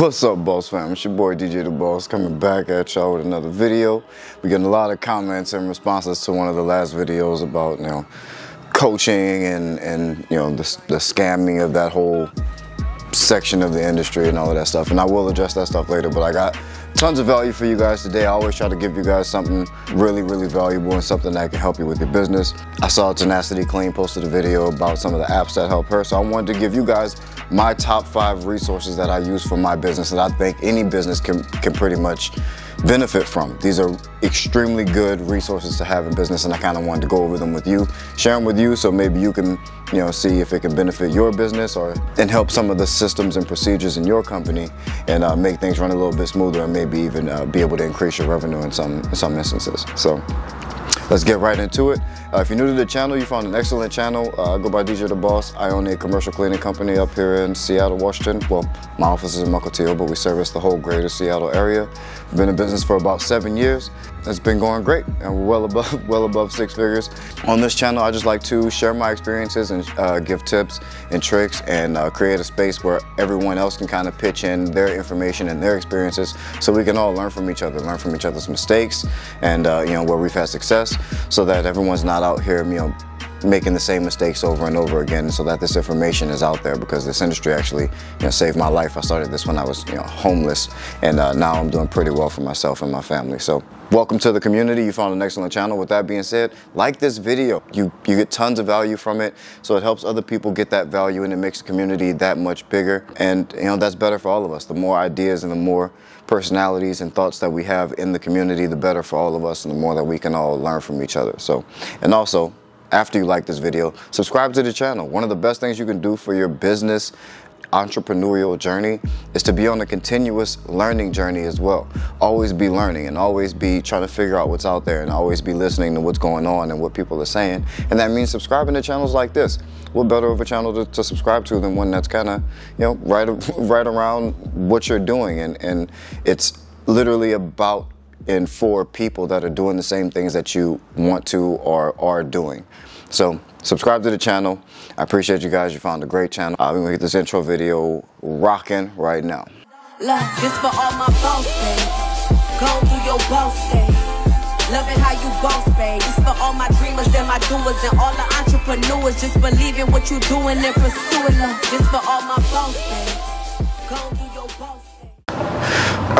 What's up, Boss Fam? It's your boy DJ The Boss coming back at y'all with another video. We're getting a lot of comments and responses to one of the last videos about, you know, coaching and, and you know, the, the scamming of that whole section of the industry and all of that stuff. And I will address that stuff later, but I got tons of value for you guys today. I always try to give you guys something really, really valuable and something that can help you with your business. I saw Tenacity Clean posted a video about some of the apps that help her, so I wanted to give you guys my top five resources that I use for my business that I think any business can, can pretty much benefit from. These are extremely good resources to have in business and I kind of wanted to go over them with you, share them with you so maybe you can, you know, see if it can benefit your business or and help some of the systems and procedures in your company and uh, make things run a little bit smoother and maybe even uh, be able to increase your revenue in some, in some instances. So let's get right into it. Uh, if you're new to the channel, you found an excellent channel. Uh, I go by DJ The Boss. I own a commercial cleaning company up here in Seattle, Washington. Well, my office is in Mukilteo, but we service the whole greater Seattle area. Been in business for about seven years. It's been going great and we're well above, well above six figures. On this channel, I just like to share my experiences and uh, give tips and tricks and uh, create a space where everyone else can kind of pitch in their information and their experiences so we can all learn from each other, learn from each other's mistakes and, uh, you know, where we've had success so that everyone's not out here, you know, making the same mistakes over and over again so that this information is out there because this industry actually you know, saved my life. I started this when I was you know, homeless and uh, now I'm doing pretty well for myself and my family. So welcome to the community. You found an excellent channel. With that being said, like this video. You, you get tons of value from it. So it helps other people get that value and it makes the community that much bigger. And you know that's better for all of us. The more ideas and the more personalities and thoughts that we have in the community, the better for all of us and the more that we can all learn from each other. So, and also after you like this video, subscribe to the channel. One of the best things you can do for your business entrepreneurial journey is to be on a continuous learning journey as well. Always be learning and always be trying to figure out what's out there and always be listening to what's going on and what people are saying. And that means subscribing to channels like this. What better of a channel to, to subscribe to than one that's kind of, you know, right, right around what you're doing. And, and it's literally about and for people that are doing the same things that you want to or are doing. So subscribe to the channel. I appreciate you guys. You found a great channel. Uh, we're gonna get this intro video rocking right now. This for all my Go your how you boss babe. For all my dreamers and my doers and all the entrepreneurs. Just believe in what you're doing and pursuing. Look, this for all my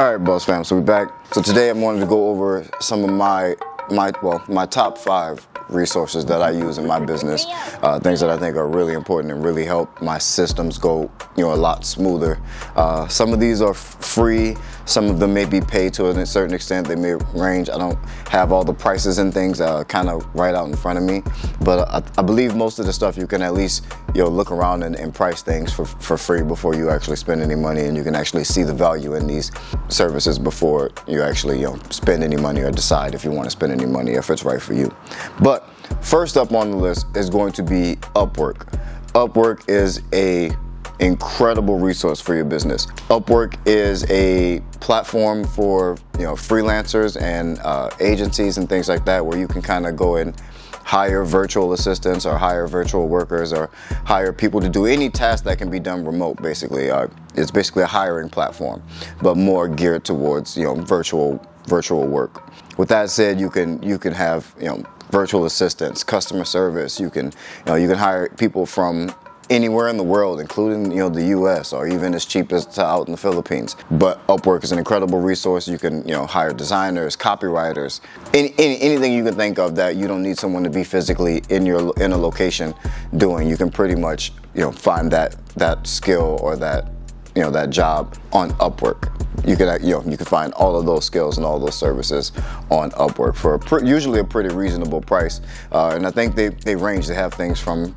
all right, boss fam, so we're back. So today I'm wanting to go over some of my, my well, my top five resources that I use in my business, uh, things that I think are really important and really help my systems go, you know, a lot smoother. Uh, some of these are free, some of them may be paid to a certain extent. They may range. I don't have all the prices and things uh, kind of right out in front of me, but I, I, believe most of the stuff you can at least, you know, look around and, and price things for, for free before you actually spend any money and you can actually see the value in these services before you actually, you know, spend any money or decide if you want to spend any money, if it's right for you. But First up on the list is going to be Upwork. Upwork is a incredible resource for your business. Upwork is a platform for you know freelancers and uh, agencies and things like that where you can kind of go and hire virtual assistants or hire virtual workers or hire people to do any task that can be done remote basically. Uh, it's basically a hiring platform but more geared towards you know virtual virtual work. With that said, you can you can have you know virtual assistants, customer service. You can, you know, you can hire people from anywhere in the world, including you know the U.S. or even as cheap as out in the Philippines. But Upwork is an incredible resource. You can you know hire designers, copywriters, any, any, anything you can think of that you don't need someone to be physically in your in a location doing. You can pretty much you know find that that skill or that you know that job on Upwork you can you know you can find all of those skills and all those services on Upwork for a usually a pretty reasonable price. Uh, and I think they they range. They have things from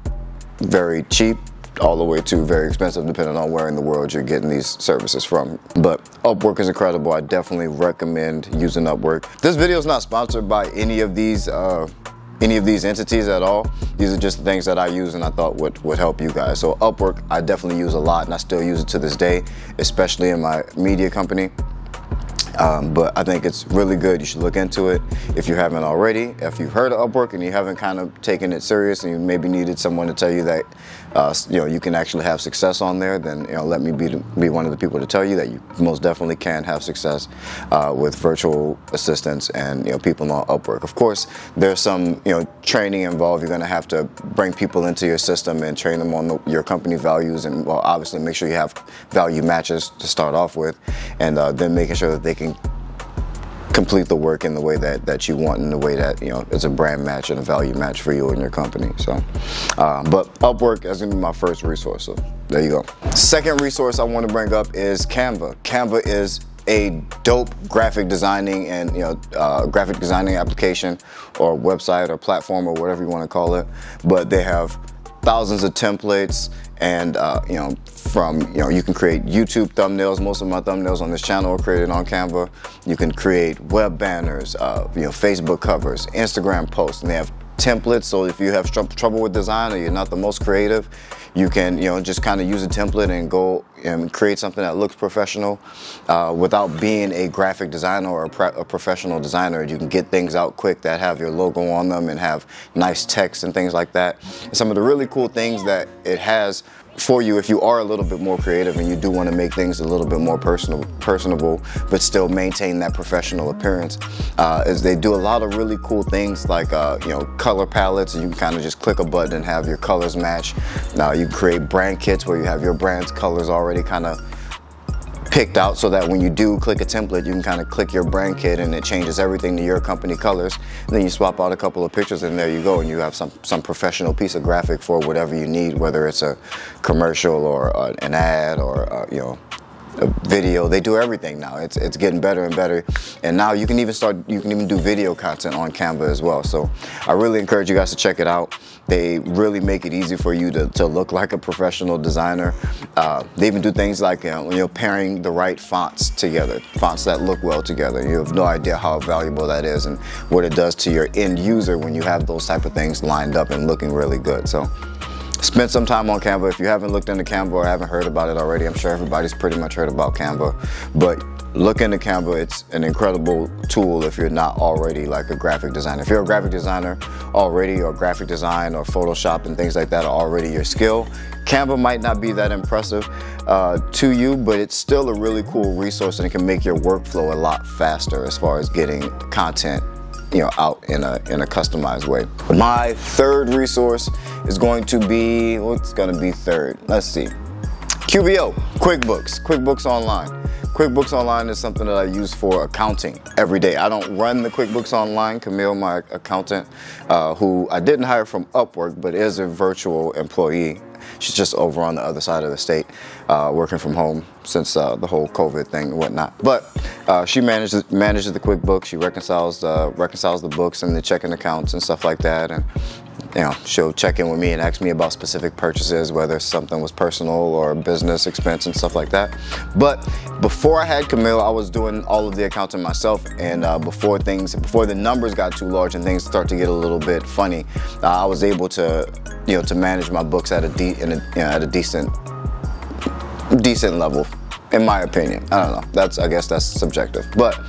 very cheap all the way to very expensive depending on where in the world you're getting these services from. But Upwork is incredible. I definitely recommend using Upwork. This video is not sponsored by any of these uh, any of these entities at all. These are just things that I use and I thought would, would help you guys. So Upwork, I definitely use a lot and I still use it to this day, especially in my media company. Um, but I think it's really good. You should look into it if you haven't already. If you've heard of Upwork and you haven't kind of taken it serious and you maybe needed someone to tell you that uh, you know you can actually have success on there, then you know let me be be one of the people to tell you that you most definitely can have success uh, with virtual assistants and you know people on Upwork. Of course, there's some you know training involved. You're going to have to bring people into your system and train them on the, your company values, and well, obviously make sure you have value matches to start off with, and uh, then making sure that they can complete the work in the way that, that you want in the way that you know it's a brand match and a value match for you and your company so. Uh, but upwork is going to be my first resource so there you go. Second resource i want to bring up is canva. Canva is a dope graphic designing and you know uh, graphic designing application or website or platform or whatever you want to call it but they have thousands of templates and uh, you know from you know you can create YouTube thumbnails. Most of my thumbnails on this channel are created on Canva. You can create web banners, uh, you know Facebook covers, Instagram posts, and they have templates. So if you have trouble with design or you're not the most creative, you can you know just kind of use a template and go and create something that looks professional uh, without being a graphic designer or a, a, professional designer. You can get things out quick that have your logo on them and have nice text and things like that. And some of the really cool things that it has for you if you are a little bit more creative and you do want to make things a little bit more personal, personable, but still maintain that professional appearance, uh, is they do a lot of really cool things like uh, you know color palettes. You can kind of just click a button and have your colors match. Now you create brand kits where you have your brand's colors already kind of picked out so that when you do click a template, you can kind of click your brand kit and it changes everything to your company colors. And then you swap out a couple of pictures and there you go. And you have some, some professional piece of graphic for whatever you need, whether it's a commercial or uh, an ad or, uh, you know, video. They do everything now. It's it's getting better and better. And now you can even start you can even do video content on Canva as well. So I really encourage you guys to check it out. They really make it easy for you to, to look like a professional designer. Uh, they even do things like you know, you're pairing the right fonts together, fonts that look well together. You have no idea how valuable that is and what it does to your end user when you have those type of things lined up and looking really good. So spend some time on Canva. If you haven't looked into Canva or haven't heard about it already, I'm sure everybody's pretty much heard about Canva. But look into Canva. It's an incredible tool if you're not already like a graphic designer. If you're a graphic designer already or graphic design or Photoshop and things like that are already your skill, Canva might not be that impressive uh, to you, but it's still a really cool resource and it can make your workflow a lot faster as far as getting content you know, out in a, in a customized way. My third resource is going to be, what's gonna be third? Let's see. QBO, QuickBooks, QuickBooks Online. QuickBooks Online is something that I use for accounting every day. I don't run the QuickBooks Online. Camille, my accountant, uh, who I didn't hire from Upwork, but is a virtual employee She's just over on the other side of the state, uh, working from home since uh, the whole COVID thing and whatnot. But uh, she manages manages the QuickBooks. She reconciles uh, reconciles the books and the checking accounts and stuff like that. And you know, she'll check in with me and ask me about specific purchases, whether something was personal or business expense and stuff like that. But before I had Camille, I was doing all of the accounting myself. And uh, before things, before the numbers got too large and things start to get a little bit funny, uh, I was able to, you know, to manage my books at a, de- a you know, at a decent, decent level, in my opinion. I don't know. That's I guess that's subjective, but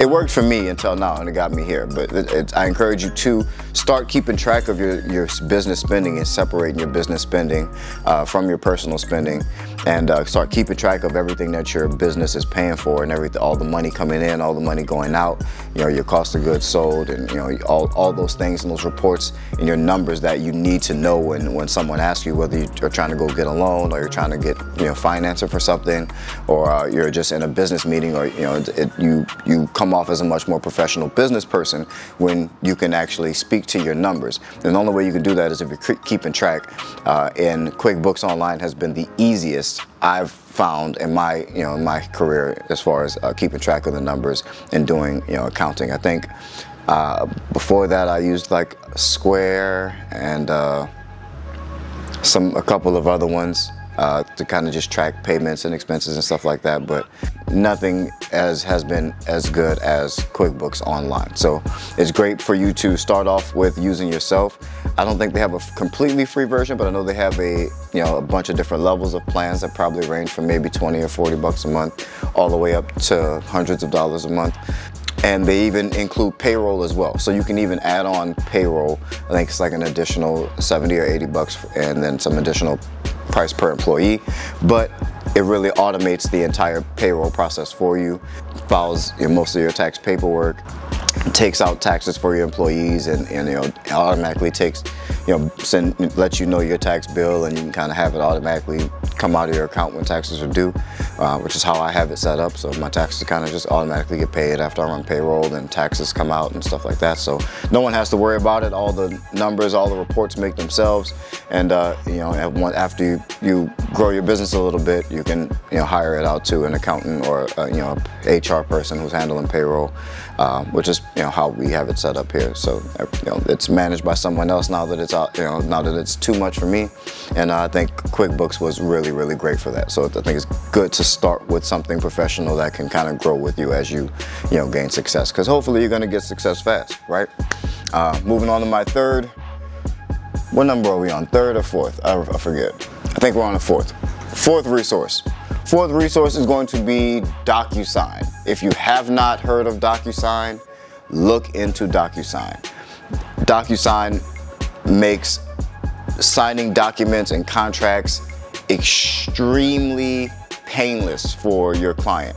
it worked for me until now and it got me here. But it, it, I encourage you to start keeping track of your, your business spending and separating your business spending uh, from your personal spending and uh, start keeping track of everything that your business is paying for and everything, all the money coming in, all the money going out, you know, your cost of goods sold and, you know, all, all those things and those reports and your numbers that you need to know when, when someone asks you whether you're trying to go get a loan or you're trying to get, you know, financing for something or uh, you're just in a business meeting or, you know, it, you, you come off as a much more professional business person when you can actually speak to your numbers. And the only way you can do that is if you're keeping track. Uh, and QuickBooks Online has been the easiest I've found in my you know in my career as far as uh, keeping track of the numbers and doing you know accounting. I think uh, before that I used like Square and uh, some a couple of other ones uh, to kind of just track payments and expenses and stuff like that. But nothing as has been as good as QuickBooks Online. So it's great for you to start off with using yourself. I don't think they have a completely free version, but I know they have a you know a bunch of different levels of plans that probably range from maybe 20 or 40 bucks a month, all the way up to hundreds of dollars a month. and they even include payroll as well. So you can even add on payroll. I think it's like an additional 70 or 80 bucks and then some additional price per employee. But it really automates the entire payroll process for you, files most of your tax paperwork, takes out taxes for your employees and, and you know automatically takes you know send lets you know your tax bill and you can kind of have it automatically come out of your account when taxes are due uh, which is how I have it set up so my taxes kind of just automatically get paid after I run payroll and taxes come out and stuff like that so no one has to worry about it all the numbers all the reports make themselves and uh, you know after you, you grow your business a little bit you can you know hire it out to an accountant or uh, you know HR person who's handling payroll uh, which is you know how we have it set up here. So you know, it's managed by someone else now that it's out, you know, now that it's too much for me. And uh, I think QuickBooks was really, really great for that. So I think it's good to start with something professional that can kind of grow with you as you, you know, gain success. Because hopefully you're going to get success fast, right? Uh, moving on to my third. What number are we on? Third or fourth? I, I forget. I think we're on the fourth. Fourth resource. Fourth resource is going to be DocuSign. If you have not heard of DocuSign, look into DocuSign. DocuSign makes signing documents and contracts extremely painless for your client.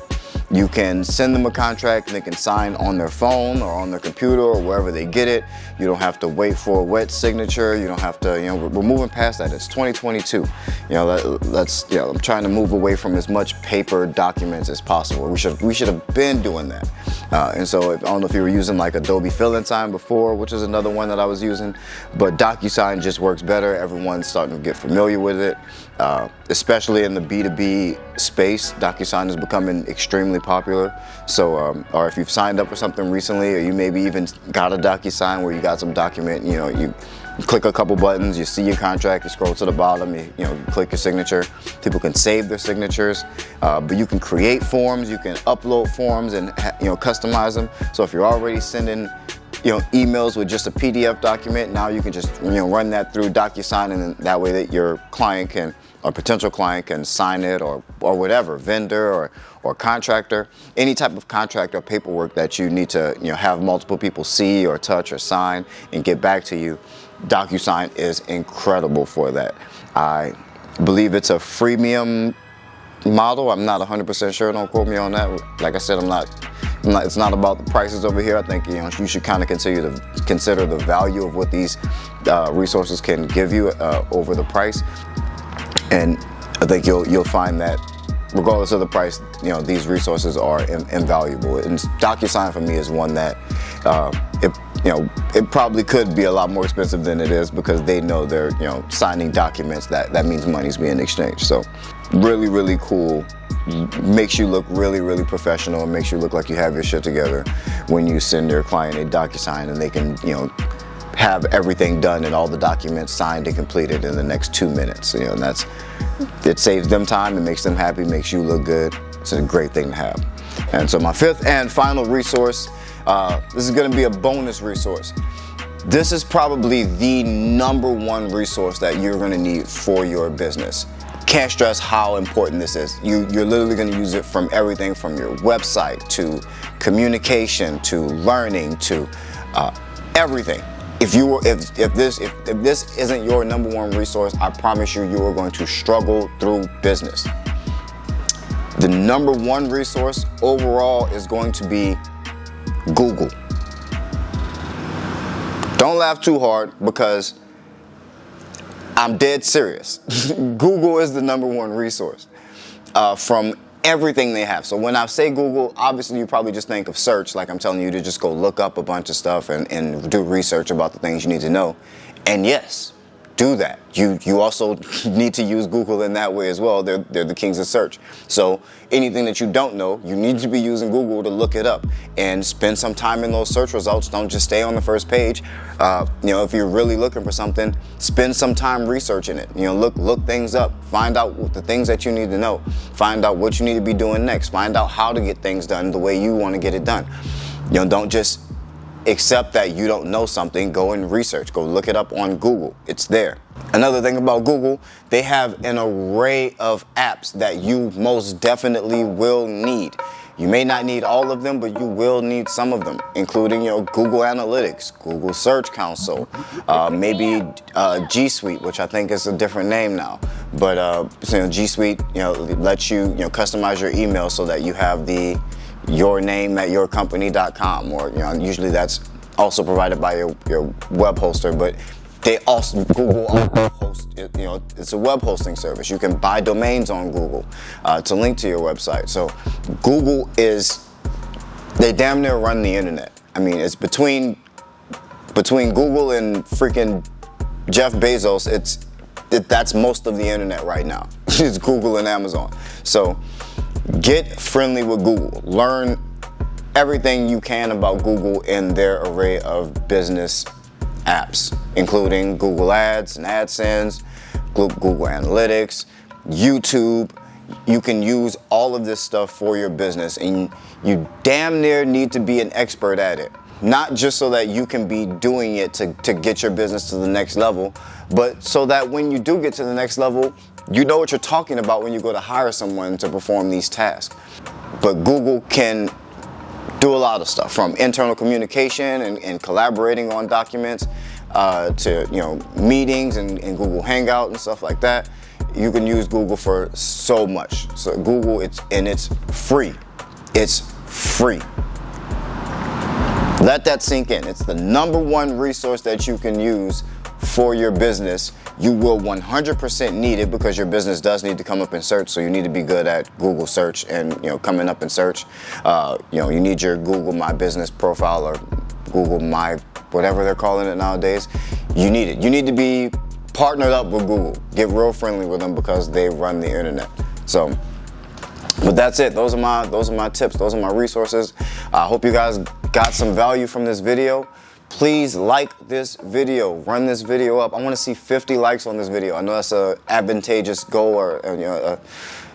You can send them a contract and they can sign on their phone or on their computer or wherever they get it. You don't have to wait for a wet signature. You don't have to, you know, we're moving past that. It's 2022. You know, let, us you know, I'm trying to move away from as much paper documents as possible. We should, we should have been doing that. Uh, and so I don't know if you were using like Adobe Fill & Sign before, which is another one that I was using, but DocuSign just works better. Everyone's starting to get familiar with it, uh, especially in the B2B space. DocuSign is becoming extremely popular. So, um, or if you've signed up for something recently, or you maybe even got a DocuSign where you got some document, you know, you click a couple buttons, you see your contract, you scroll to the bottom, you, you know, click your signature. People can save their signatures, uh, but you can create forms, you can upload forms and you know customize them. So if you're already sending you know emails with just a PDF document, now you can just you know run that through DocuSign, and that way that your client can or potential client can sign it or or whatever vendor or or contractor, any type of contract or paperwork that you need to you know have multiple people see or touch or sign and get back to you. DocuSign is incredible for that. I believe it's a freemium model. I'm not 100% sure. Don't quote me on that. Like I said, I'm not, I'm not, It's not about the prices over here. I think you know you should kind of consider the consider the value of what these uh, resources can give you uh, over the price, and I think you'll you'll find that regardless of the price, you know these resources are in, invaluable. And DocuSign for me is one that uh, it you know, it probably could be a lot more expensive than it is because they know they're, you know, signing documents that that means money's being exchanged. So really, really cool. Makes you look really, really professional and makes you look like you have your shit together when you send your client a DocuSign and they can, you know, have everything done and all the documents signed and completed in the next two minutes. You know, and that's it saves them time, it makes them happy, makes you look good. It's a great thing to have. And so my fifth and final resource uh, this is going to be a bonus resource. This is probably the number one resource that you're going to need for your business. Can't stress how important this is. You, you're literally going to use it from everything from your website to communication to learning to uh, everything. If you were, if, if this if, if this isn't your number one resource, I promise you, you are going to struggle through business. The number one resource overall is going to be Google. Don't laugh too hard because I'm dead serious. Google is the number one resource uh, from everything they have. So when I say Google, obviously you probably just think of search, like I'm telling you to just go look up a bunch of stuff and, and do research about the things you need to know. And yes, do that. You you also need to use Google in that way as well. They're they're the kings of search. So anything that you don't know, you need to be using Google to look it up and spend some time in those search results. Don't just stay on the first page. Uh, you know, if you're really looking for something, spend some time researching it. You know, look look things up. Find out the things that you need to know. Find out what you need to be doing next. Find out how to get things done the way you want to get it done. You know, don't just accept that you don't know something, go and research. Go look it up on Google. It's there. Another thing about Google, they have an array of apps that you most definitely will need. You may not need all of them, but you will need some of them, including you know Google Analytics, Google Search Console, uh, maybe uh, G Suite, which I think is a different name now. But uh, you know, G Suite, you know, lets you you know customize your email so that you have the your name at yourcompany.com, or you know, usually that's also provided by your, your web hoster, but they also Google host you know it's a web hosting service. You can buy domains on Google uh, to link to your website. So Google is they damn near run the internet. I mean, it's between between Google and freaking Jeff Bezos. It's it, that's most of the internet right now. it's Google and Amazon. So get friendly with Google. Learn everything you can about Google and their array of business apps, including Google Ads and AdSense, Google Analytics, YouTube. You can use all of this stuff for your business, and you damn near need to be an expert at it. Not just so that you can be doing it to, to get your business to the next level, but so that when you do get to the next level, you know what you're talking about when you go to hire someone to perform these tasks. But Google can do a lot of stuff from internal communication and, and collaborating on documents uh, to you know meetings and, and, Google Hangout and stuff like that. You can use Google for so much. So Google, it's and it's free. It's free. Let that sink in. It's the number one resource that you can use for your business, you will 100% need it because your business does need to come up in search. So you need to be good at Google search and you know coming up in search. Uh, you know you need your Google My Business profile or Google My whatever they're calling it nowadays. You need it. You need to be partnered up with Google. Get real friendly with them because they run the internet. So. But that's it. Those are my those are my tips. Those are my resources. I hope you guys got some value from this video please like this video. Run this video up. I want to see 50 likes on this video. I know that's a advantageous goal or you know, uh,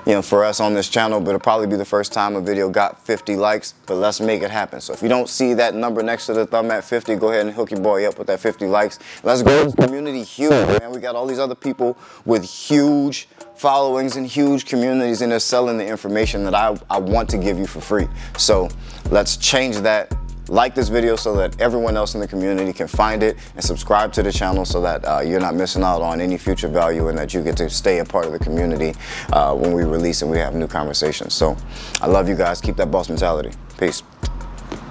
you know for us on this channel but it'll probably be the first time a video got 50 likes but let's make it happen. So if you don't see that number next to the thumb at 50 go ahead and hook your boy up with that 50 likes. Let's grow this community huge man. We got all these other people with huge followings and huge communities and they're selling the information that I, I want to give you for free. So let's change that like this video so that everyone else in the community can find it and subscribe to the channel so that uh, you're not missing out on any future value and that you get to stay a part of the community uh, when we release and we have new conversations. So I love you guys. Keep that boss mentality. Peace.